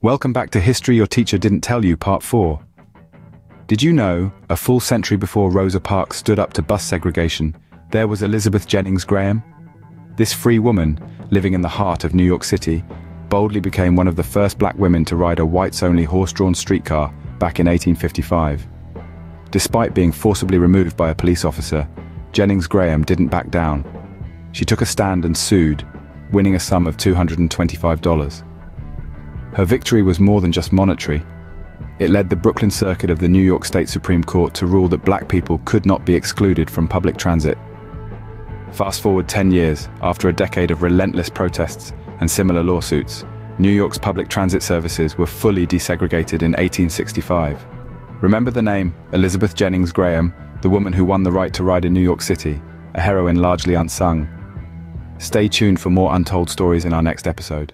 Welcome back to History Your Teacher Didn't Tell You, Part 4. Did you know, a full century before Rosa Parks stood up to bus segregation, there was Elizabeth Jennings Graham? This free woman, living in the heart of New York City, boldly became one of the first black women to ride a whites-only horse-drawn streetcar back in 1855. Despite being forcibly removed by a police officer, Jennings Graham didn't back down. She took a stand and sued, winning a sum of $225. Her victory was more than just monetary. It led the Brooklyn Circuit of the New York State Supreme Court to rule that black people could not be excluded from public transit. Fast forward 10 years, after a decade of relentless protests and similar lawsuits, New York's public transit services were fully desegregated in 1865. Remember the name Elizabeth Jennings Graham, the woman who won the right to ride in New York City, a heroine largely unsung. Stay tuned for more untold stories in our next episode.